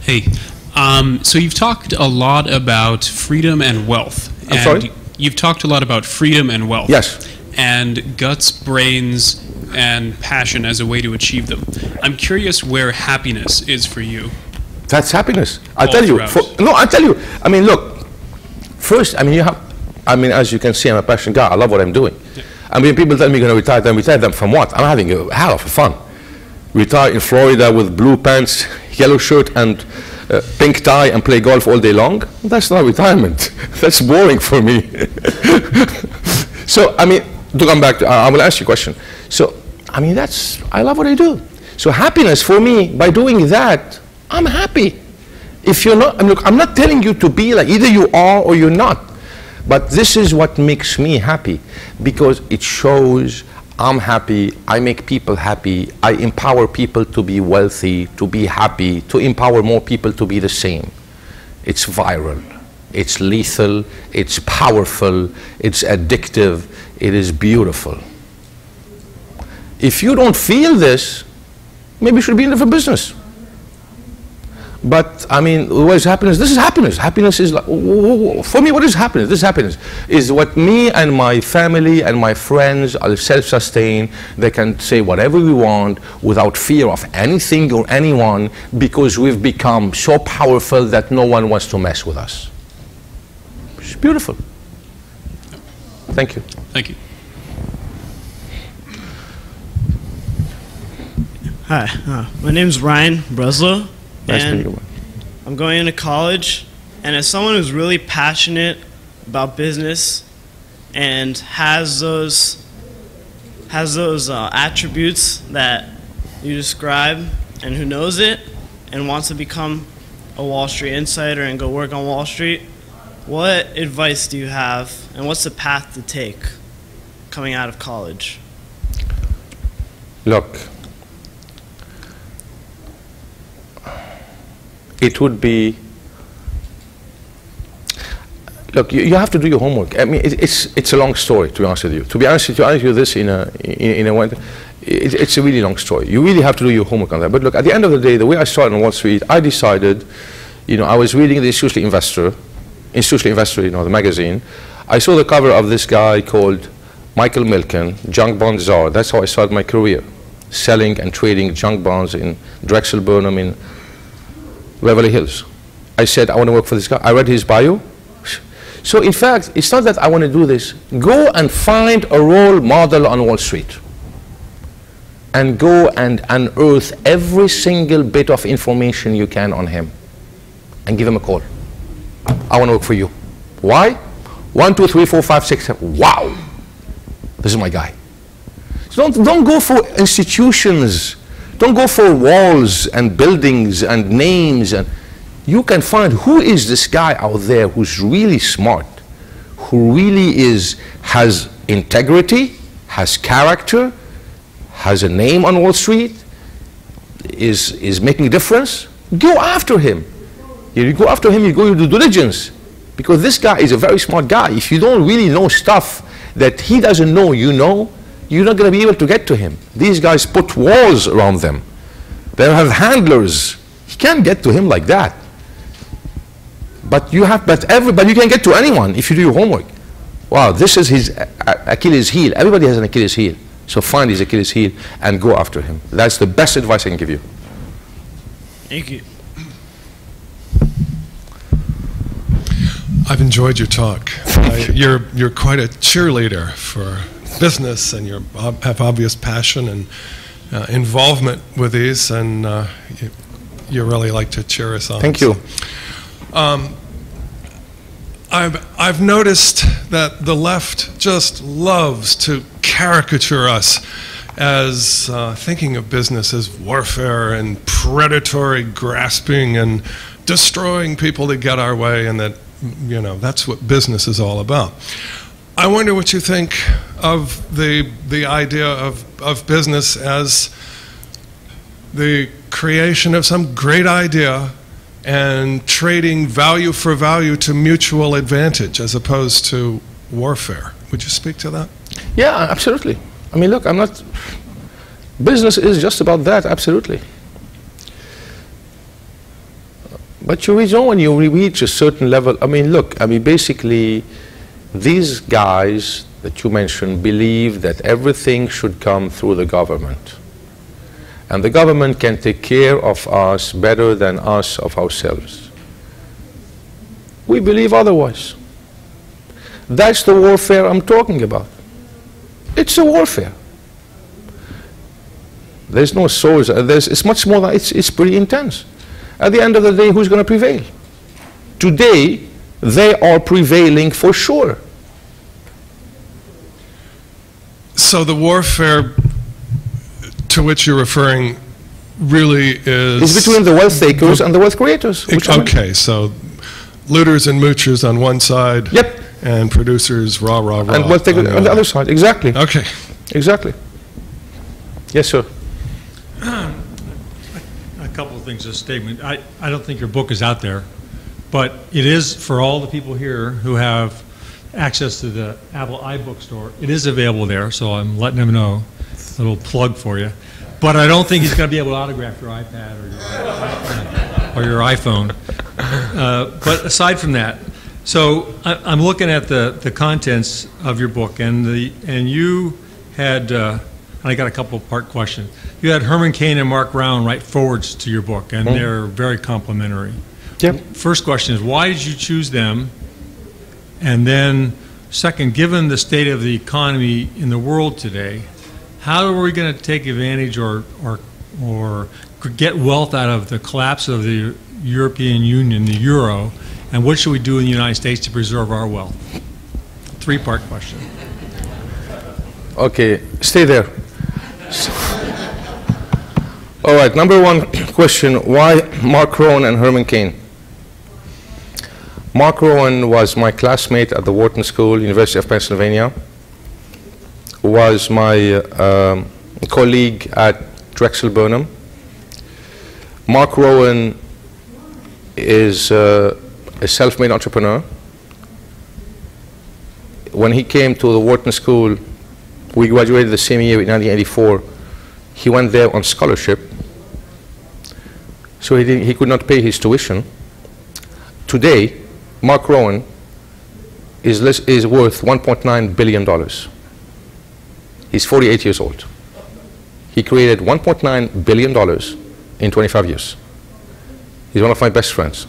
Hey, um, so you've talked a lot about freedom and wealth. I'm and sorry? You've talked a lot about freedom and wealth. Yes. And guts, brains, and passion as a way to achieve them. I'm curious where happiness is for you. That's happiness. I All tell you. For, no, I tell you. I mean, look. First, I mean, you have. I mean, as you can see, I'm a passionate guy. I love what I'm doing. I mean, people tell me you're going to retire. Then retire them from what? I'm having a hell of a fun. Retire in Florida with blue pants, yellow shirt, and uh, pink tie, and play golf all day long. That's not retirement. [LAUGHS] That's boring for me. [LAUGHS] so, I mean, to come back, to, I I will ask you a question. So, I mean, that's. I love what I do. So, happiness for me, by doing that, I'm happy. If you're not, I mean, look, I'm not telling you to be like either you are or you're not. But this is what makes me happy because it shows I'm happy, I make people happy, I empower people to be wealthy, to be happy, to empower more people to be the same. It's viral, it's lethal, it's powerful, it's addictive, it is beautiful. If you don't feel this, maybe you should be in a different business. But I mean, what is happiness? This is happiness. Happiness is like, for me, what is happiness? This happiness is what me and my family and my friends are self-sustained. They can say whatever we want without fear of anything or anyone because we've become so powerful that no one wants to mess with us. It's beautiful. Thank you. Thank you. Hi, uh, my is Ryan Breslow, Nice to and meet you. I'm going into college. And as someone who's really passionate about business and has those has those uh, attributes that you describe, and who knows it, and wants to become a Wall Street insider and go work on Wall Street, what advice do you have, and what's the path to take coming out of college? Look, it would be. Look, you, you have to do your homework. I mean, it, it's it's a long story. To be honest with you, to be honest, with you, answer you this in a in, in a one, it, it's a really long story. You really have to do your homework on that. But look, at the end of the day, the way I started on Wall Street, I decided, you know, I was reading the Institutional Investor, Institutional Investor, you know, the magazine. I saw the cover of this guy called Michael Milken, junk bond czar. That's how I started my career, selling and trading junk bonds in Drexel Burnham in Beverly Hills. I said, I want to work for this guy. I read his bio. So in fact, it's not that I want to do this. Go and find a role model on Wall Street. And go and unearth every single bit of information you can on him. And give him a call. I want to work for you. Why? One, two, three, four, five, six, seven. Wow. This is my guy. So don't, don't go for institutions. Don't go for walls and buildings and names. And you can find who is this guy out there who's really smart, who really is has integrity, has character, has a name on Wall Street, is is making a difference. Go after him. You go after him. You go do diligence, because this guy is a very smart guy. If you don't really know stuff that he doesn't know, you know, you're not going to be able to get to him. These guys put walls around them. They have handlers. You can't get to him like that. But you have, but everybody, you can get to anyone if you do your homework. Wow, this is his A- A- Achilles heel. Everybody has an Achilles heel. So find his Achilles heel and go after him. That's the best advice I can give you. Thank you. I've enjoyed your talk. Uh, you're you're quite a cheerleader for business, and you have obvious passion and uh, involvement with these, and uh, you, you really like to cheer us on. Thank you. Um, I've, I've noticed that the left just loves to caricature us as uh, thinking of business as warfare and predatory grasping and destroying people to get our way, and that, you know, that's what business is all about. I wonder what you think of the, the idea of, of business as the creation of some great idea and trading value for value to mutual advantage as opposed to warfare. Would you speak to that? Yeah, absolutely. I mean, look, I'm not. Business is just about that, absolutely. But you know, when you reach a certain level, I mean, look, I mean, basically, these guys that you mentioned believe that everything should come through the government. And the government can take care of us better than us of ourselves. We believe otherwise. That's the warfare I'm talking about. It's a warfare. There's no swords. uh, There's, it's much more than, it's, it's pretty intense. At the end of the day, who's going to prevail? Today, they are prevailing for sure. So the warfare to which you're referring really is. It's between the wealth takers and the wealth creators. which are- Okay, so looters and moochers on one side. Yep. And producers, rah, rah, rah. And wealth takers on the other side. Exactly. Okay. Exactly. Yes, sir. A couple of things, a statement. I, I don't think your book is out there, but it is for all the people here who have access to the Apple iBookstore. It is available there, so I'm letting them know. A little plug for you. But I don't think he's going to be able to autograph your iPad or your, or your iPhone. Uh, but aside from that, so I, I'm looking at the, the contents of your book, and the and you had. Uh, and I got a couple of part questions. You had Herman Cain and Mark Rowan write forwards to your book, and Mhm. they're very complimentary. Yep. First question is, why did you choose them? And then, second, given the state of the economy in the world today, how are we going to take advantage or, or, or get wealth out of the collapse of the European Union, the euro, and what should we do in the United States to preserve our wealth? Three-part question. Okay, stay there. All right, number one question why Mark Rowan and Herman Cain? Mark Rowan was my classmate at the Wharton School, University of Pennsylvania, was my um, colleague at Drexel Burnham. Mark Rowan is uh, a self made entrepreneur. When he came to the Wharton School, we graduated the same year in 1984. He went there on scholarship, so he, he could not pay his tuition. Today, Mark Rowan is, is worth $1.9 billion. He's 48 years old. He created $1.9 billion in 25 years. He's one of my best friends.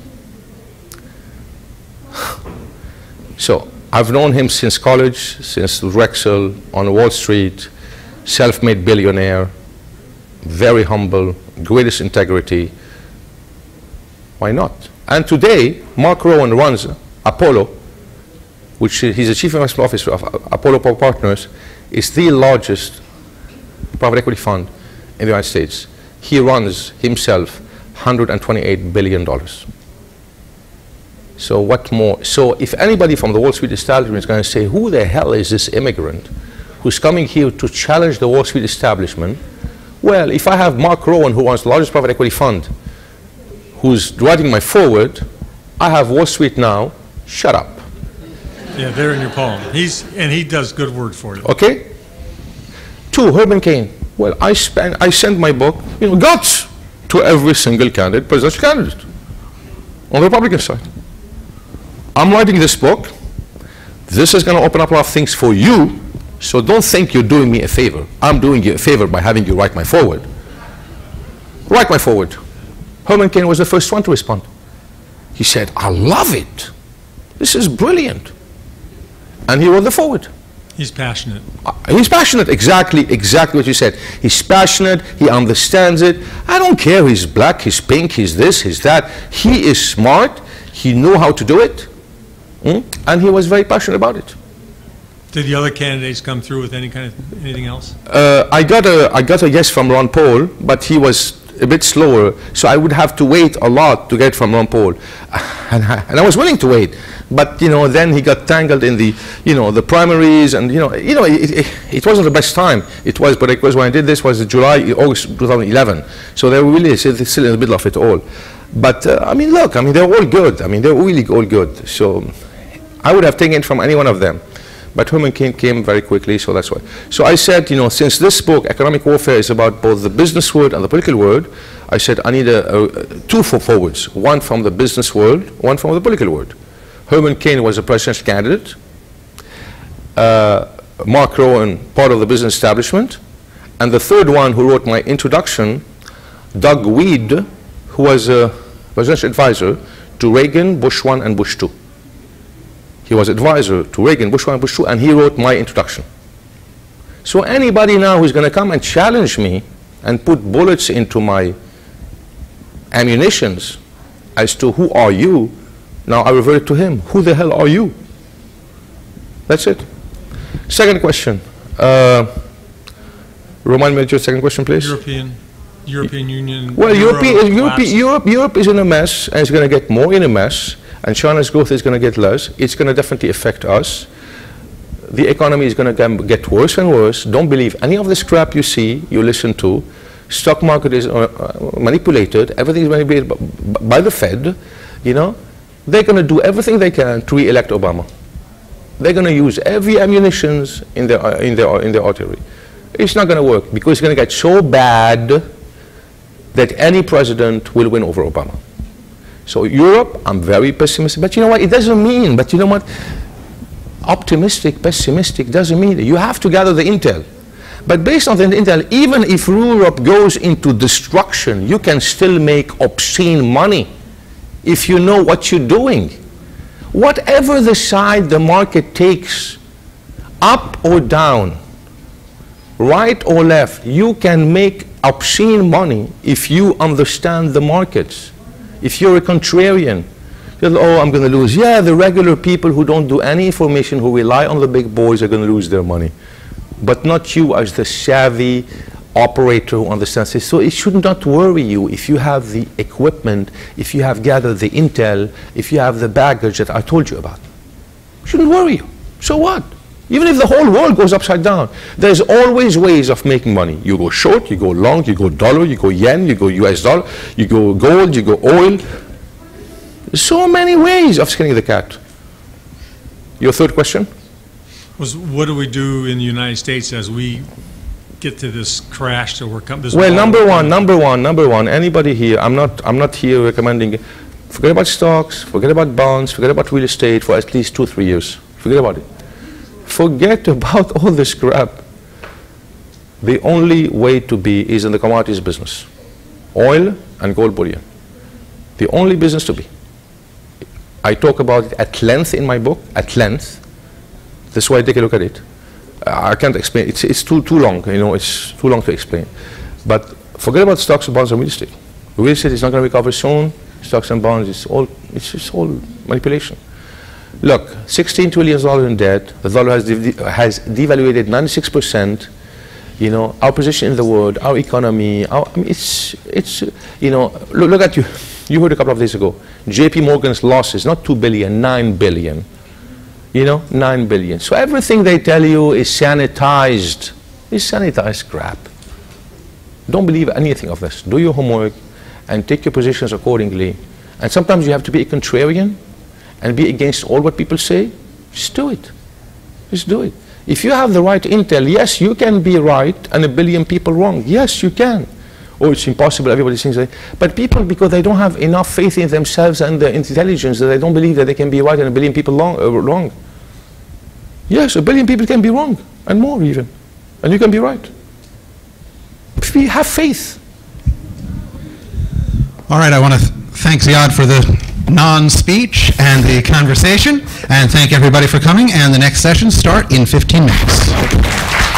[SIGHS] so, I've known him since college, since Drexel, on Wall Street, self-made billionaire, very humble, greatest integrity. Why not? And today, Mark Rowan runs Apollo, which he's the chief investment officer of Apollo Partners, is the largest private equity fund in the United States. He runs himself $128 billion. So what more? So if anybody from the Wall Street establishment is going to say, who the hell is this immigrant who's coming here to challenge the Wall Street establishment? Well, if I have Mark Rowan, who runs the largest private equity fund, who's writing my forward, I have Wall Street now, shut up. Yeah, they're in your poem. He's, and he does good work for you. Okay? Two, Herman Cain. Well, I, spend, I send my book, you know, guts to every single candidate, presidential candidate on the Republican side. I'm writing this book. This is going to open up a lot of things for you, so don't think you're doing me a favor. I'm doing you a favor by having you write my forward. Write my forward. Herman Cain was the first one to respond. He said, I love it. This is brilliant. And he wrote the forward. He's passionate. Uh, He's passionate, exactly, exactly what you said. He's passionate, he understands it. I don't care, he's black, he's pink, he's this, he's that. He is smart, he knew how to do it, mm, and he was very passionate about it. Did the other candidates come through with any kind of, anything else? Uh, I got a I got a yes from Ron Paul, but he was a bit slower, so I would have to wait a lot to get from Ron Paul, [LAUGHS] and I, and I was willing to wait, but you know then he got tangled in the you know the primaries and you know you know it, it, it wasn't the best time. It was, but it was when I did this was July August 2011, so they were really still in the middle of it all. But uh, I mean, look, I mean they're all good. I mean they're really all good. So I would have taken it from any one of them. But Herman Cain came very quickly, so that's why. So I said, you know, since this book, Economic Warfare, is about both the business world and the political world, I said I need a, a, two for forwards, one from the business world, one from the political world. Herman Cain was a presidential candidate. Uh, Mark Rowan, part of the business establishment. And the third one who wrote my introduction, Doug Wead, who was a presidential advisor to Reagan, Bush 1, and Bush 2. He was advisor to Reagan, Bush 1, Bush 2, and he wrote my introduction. So anybody now who's going to come and challenge me and put bullets into my ammunitions as to who are you, now I revert to him. Who the hell are you? That's it. Second question. Uh, remind me of your second question, please. European, European Union. Well, Euro European, Europe. Europe, Europe is in a mess and it's going to get more in a mess, and China's growth is going to get less. It's going to definitely affect us. The economy is going to get worse and worse. Don't believe any of this crap you see, you listen to. Stock market is uh, uh, manipulated. Everything is manipulated by the Fed. You know, they're going to do everything they can to re-elect Obama. They're going to use every ammunitions in their uh, in their in their artillery. It's not going to work because it's going to get so bad that any president will win over Obama. So Europe, I'm very pessimistic. But you know what? It doesn't mean. But you know what? Optimistic, pessimistic doesn't mean. that. You have to gather the intel. But based on the intel, even if Europe goes into destruction, you can still make obscene money if you know what you're doing. Whatever the side the market takes, up or down, right or left, you can make obscene money if you understand the markets. If you're a contrarian, you'll, oh, I'm going to lose. Yeah, the regular people who don't do any information, who rely on the big boys, are going to lose their money. But not you as the savvy operator who understands this. So it should not worry you if you have the equipment, if you have gathered the intel, if you have the baggage that I told you about. Shouldn't worry you. So what? Even if the whole world goes upside down, there's always ways of making money. You go short, you go long, you go dollar, you go yen, you go US dollar, you go gold, you go oil. There's so many ways of skinning the cat. Your third question? Was, what do we do in the United States as we get to this crash that we're coming? Well, number one, number one, number one, anybody here, I'm not, I'm not here recommending, forget about stocks, forget about bonds, forget about real estate for at least two, three years. Forget about it. Forget about all this crap. The only way to be is in the commodities business. Oil and gold bullion. The only business to be. I talk about it at length in my book, at length. That's why I take a look at it. Uh, I can't explain. It's, it's too, too long, you know, it's too long to explain. But forget about stocks, and bonds, and real estate. Real estate is not going to recover soon. Stocks and bonds, it's all, it's just all manipulation. Look, 16 trillion dollars in debt. The dollar has, dev- has devaluated 96 percent. You know, our position in the world, our economy, our, I mean, it's, it's, you know, look, look at you. You heard a couple of days ago. J.P. Morgan's losses, not 2 billion, 9 billion. You know, 9 billion. So everything they tell you is sanitized. It's sanitized crap. Don't believe anything of this. Do your homework and take your positions accordingly. And sometimes you have to be a contrarian and be against all what people say. Just do it. Just do it. If you have the right intel, yes, you can be right and a billion people wrong. Yes, you can. Or it's impossible, everybody thinks that. But people, because they don't have enough faith in themselves and their intelligence, that they don't believe that they can be right and a billion people long, uh, wrong. Yes, a billion people can be wrong, and more even. And you can be right. We have faith. All right, I want to th- thank Ziad for the non-speech and the conversation. And thank everybody for coming, and the next sessions start in 15 minutes.